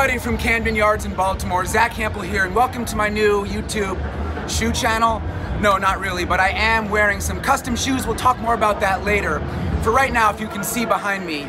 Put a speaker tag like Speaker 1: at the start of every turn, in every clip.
Speaker 1: everybody from Camden Yards in Baltimore. Zack Hample here, and welcome to my new YouTube shoe channel. No, not really, but I am wearing some custom shoes. We'll talk more about that later. For right now, if you can see behind me,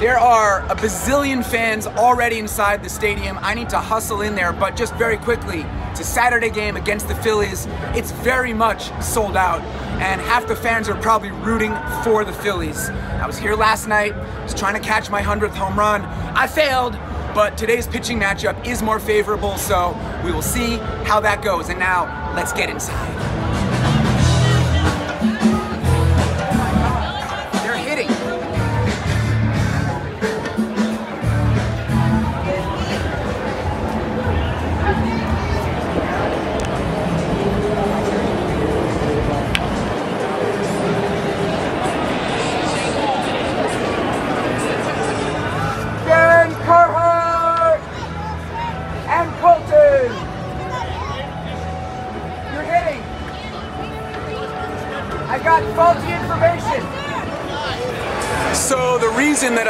Speaker 1: there are a bazillion fans already inside the stadium. I need to hustle in there, but just very quickly, it's a Saturday game against the Phillies. It's very much sold out, and half the fans are probably rooting for the Phillies. I was here last night, I was trying to catch my 100th home run. I failed, but today's pitching matchup is more favorable, so we will see how that goes. And now, let's get inside.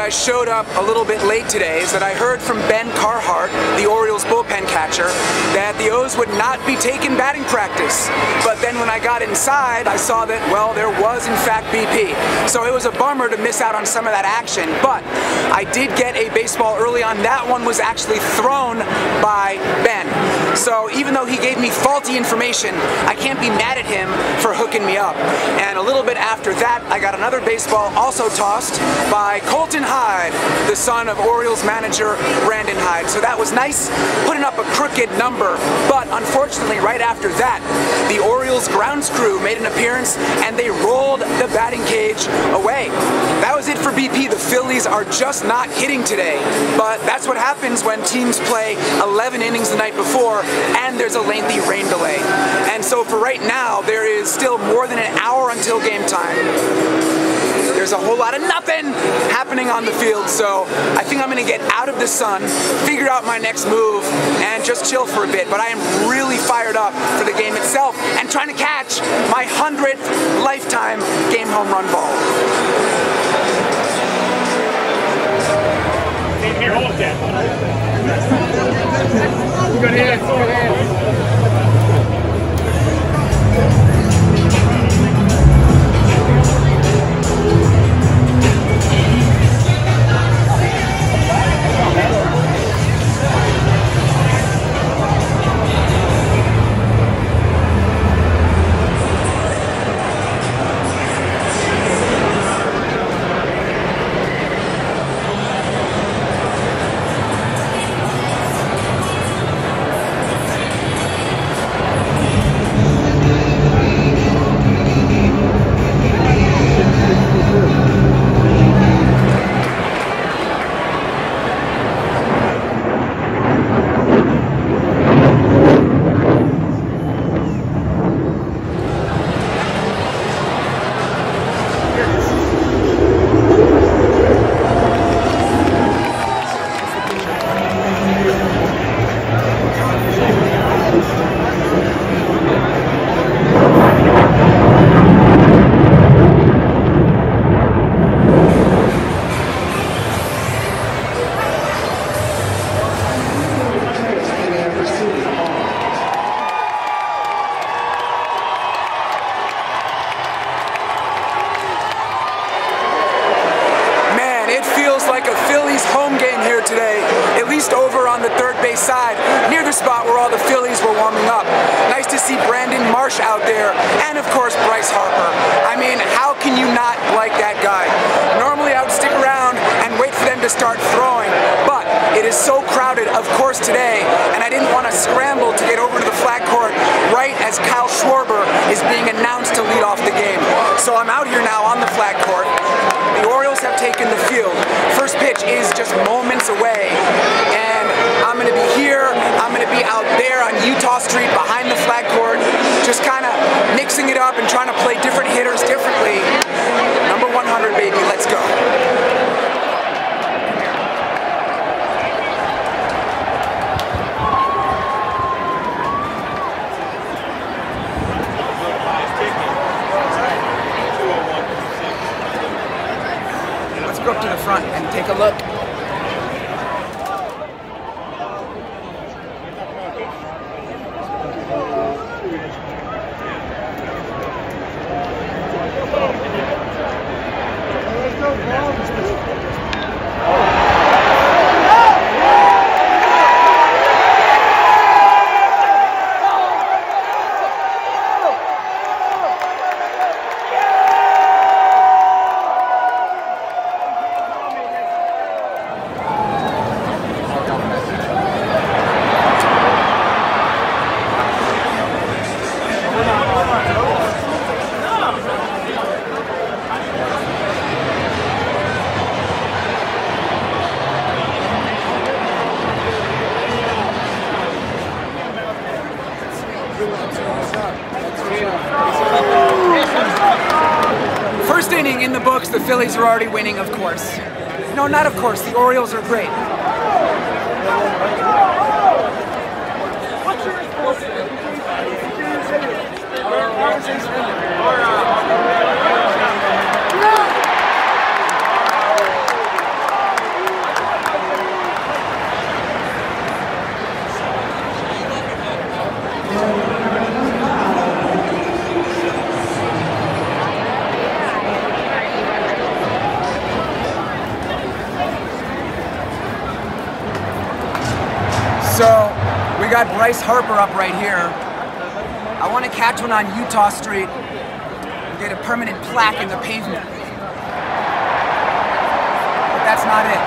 Speaker 1: I showed up a little bit late today is that I heard from Ben Carhart, the Orioles bullpen catcher, that the O's would not be taking batting practice. But then when I got inside, I saw that, well, there was in fact BP. So it was a bummer to miss out on some of that action. But I did get a baseball early on. That one was actually thrown by Ben. So even though he gave me faulty information, I can't be mad at him for hooking me up. And a little bit after that, I got another baseball also tossed by Colton Hyde, the son of Orioles manager Brandon Hyde. So that was nice, putting up a crooked number. But unfortunately, right after that, the Orioles grounds crew made an appearance and they rolled the batting cage away. That was it for BP. The Phillies are just not hitting today. But that's what happens when teams play 11 innings the night before and there's a lengthy rain delay. And so for right now, there is still more than an hour until game time. There's a whole lot of nothing happening on the field, so I think I'm going to get out of the sun, figure out my next move, and just chill for a bit. But I am really fired up for the game itself and trying to catch my 100th lifetime game home run ball. Here, hold. Good hands, start throwing, but it is so crowded, of course, today, and I didn't want to scramble to get over to the flag court right as Kyle Schwarber is being announced to lead off the game. So I'm out here now on the flag court. The Orioles have taken the field. First pitch is just moments away, and I'm going to be here. I'm going to be out there on Utah Street behind the flag court, just kind of mixing it up and trying to play different hitters differently. Number 100, baby, let's go. Let's go up to the front and take a look First inning in the books, the Phillies are already winning, of course. No, not of course. The Orioles are great. So we got Bryce Harper up right here. I want to catch one on Utah Street and get a permanent plaque in the pavement. But that's not it.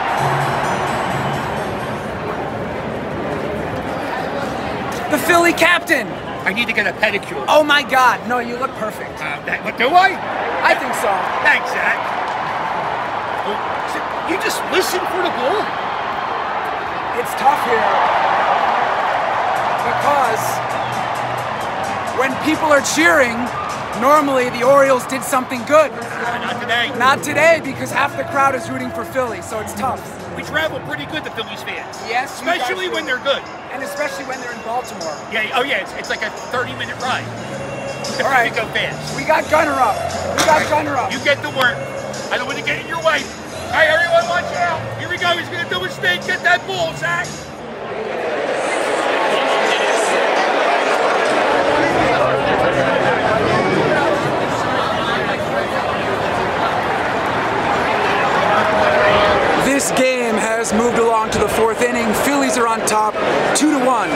Speaker 1: The Philly captain!
Speaker 2: I need to get a pedicure.
Speaker 1: Oh my god, no, you look perfect.
Speaker 2: Uh, that, what do I?
Speaker 1: I think so.
Speaker 2: Thanks, Zack. Oh, you just listen for the ball?
Speaker 1: It's tough here. Because when people are cheering, normally the Orioles did something good.
Speaker 2: Uh, not today.
Speaker 1: Not today because half the crowd is rooting for Philly, so it's tough.
Speaker 2: We travel pretty good, the Phillies fans.
Speaker 1: Yes,
Speaker 2: Especially when they're good.
Speaker 1: And especially when they're in Baltimore.
Speaker 2: Yeah, oh yeah, it's, it's like a 30 minute ride. The
Speaker 1: All right.
Speaker 2: Go fast.
Speaker 1: We got Gunnar up. We got Gunnar up.
Speaker 2: You get to work. I don't want to get in your way. Hey, everyone, watch out. Here we go. He's going to do his thing. Get that ball, Zack.
Speaker 1: This game has moved along to the fourth inning. Phillies are on top, two to one.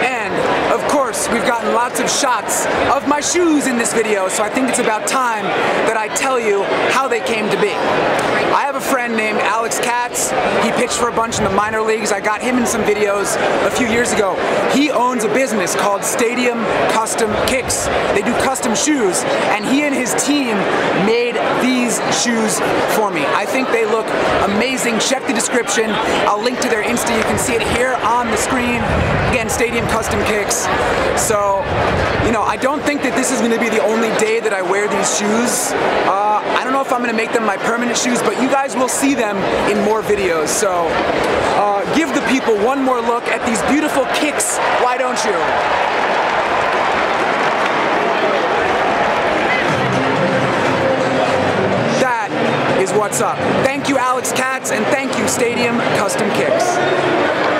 Speaker 1: And of course, we've gotten lots of shots of my shoes in this video, so I think it's about time that I tell you how they came to be. I have a friend named Alex Katz. He pitched for a bunch in the minor leagues. I got him in some videos a few years ago. He owns a business called Stadium Custom Kicks. They do custom shoes, and he and his team made these shoes for me. I think they look amazing. Check the description. I'll link to their Insta. You can see it here on the screen. Again, Stadium Custom Kicks. So, you know, I don't think that this is going to be the only day that I wear these shoes. Uh, I don't know if I'm going to make them my permanent shoes, but you guys will see them in more videos. So, uh, give the people one more look at these beautiful kicks. Why don't you? That is what's up. Thank you, Alex Katz, and thank you, Stadium Custom Kicks.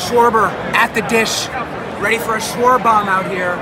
Speaker 1: Schwarber at the dish, ready for a Schwar bomb out here.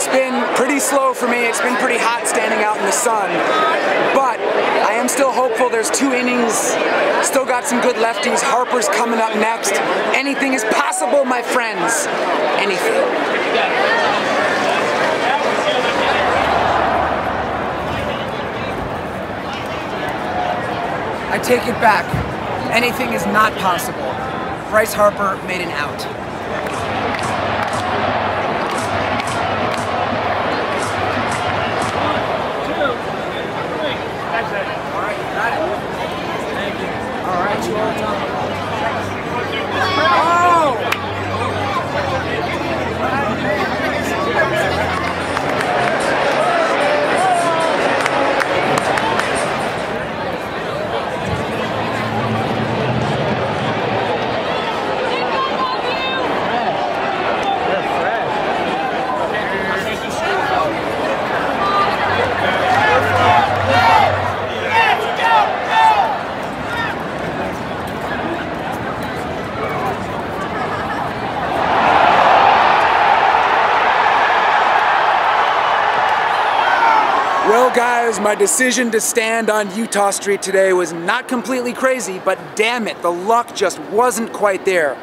Speaker 1: It's been pretty slow for me. It's been pretty hot standing out in the sun. But I am still hopeful. There's two innings. Still got some good lefties. Harper's coming up next. Anything is possible, my friends. Anything. I take it back. Anything is not possible. Bryce Harper made an out. Guys, my decision to stand on Utah Street today was not completely crazy, but damn it, the luck just wasn't quite there.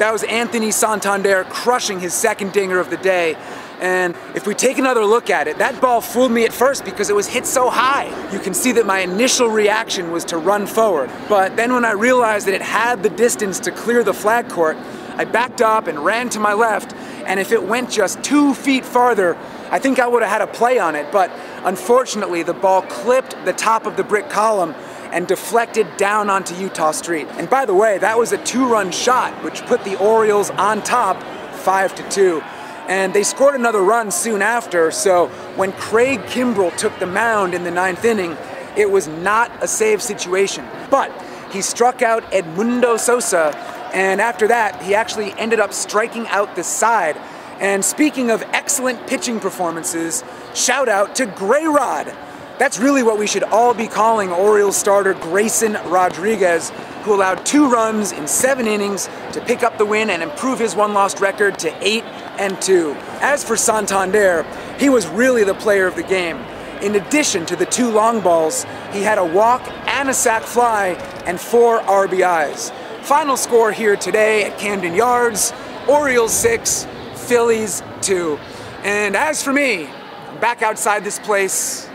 Speaker 1: That was Anthony Santander crushing his second dinger of the day. And if we take another look at it, that ball fooled me at first because it was hit so high. You can see that my initial reaction was to run forward. But then when I realized that it had the distance to clear the flag court, I backed up and ran to my left. And if it went just two feet farther, I think I would have had a play on it, but unfortunately the ball clipped the top of the brick column and deflected down onto Utah Street. And by the way, that was a two-run shot, which put the Orioles on top, five to two. And they scored another run soon after, so when Craig Kimbrel took the mound in the ninth inning, it was not a save situation. But he struck out Edmundo Sosa, and after that, he actually ended up striking out the side. And speaking of excellent pitching performances, shout out to Gray Rod. That's really what we should all be calling Orioles starter Grayson Rodriguez, who allowed two runs in seven innings to pick up the win and improve his one-loss record to eight and two. As for Santander, he was really the player of the game. In addition to the two long balls, he had a walk and a sac fly and four RBIs. Final score here today at Camden Yards, Orioles six, Phillies two. And as for me, I'm back outside this place,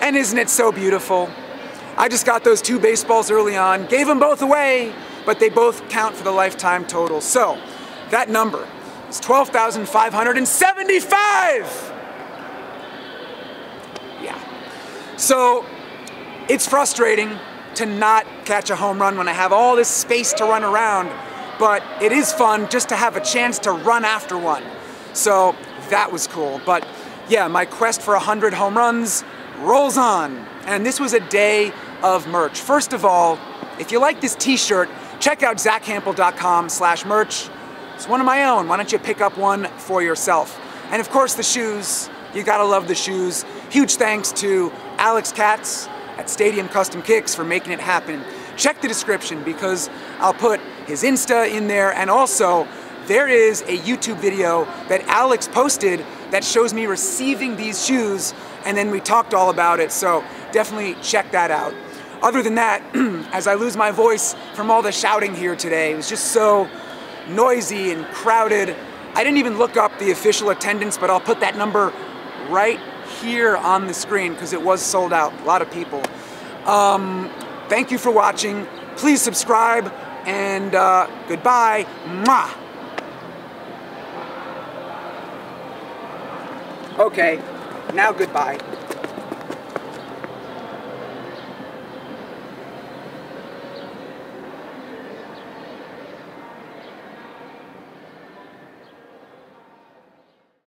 Speaker 1: and isn't it so beautiful? I just got those two baseballs early on, gave them both away, but they both count for the lifetime total. So, that number is 12,575! Yeah. So, it's frustrating to not catch a home run when I have all this space to run around, but it is fun just to have a chance to run after one. So that was cool. But yeah, my quest for 100 home runs rolls on. And this was a day of merch. First of all, if you like this t-shirt, check out zackhample.com slash merch. It's one of my own. Why don't you pick up one for yourself? And of course, the shoes. You gotta love the shoes. Huge thanks to Alex Katz at Stadium Custom Kicks for making it happen. Check the description because I'll put his Insta in there and also there is a YouTube video that Alex posted that shows me receiving these shoes and then we talked all about it, so definitely check that out. Other than that, as I lose my voice from all the shouting here today, it was just so noisy and crowded. I didn't even look up the official attendance, but I'll put that number right here on the screen because it was sold out. A lot of people. Um, thank you for watching. Please subscribe and uh, goodbye. Mwah. Okay, now goodbye.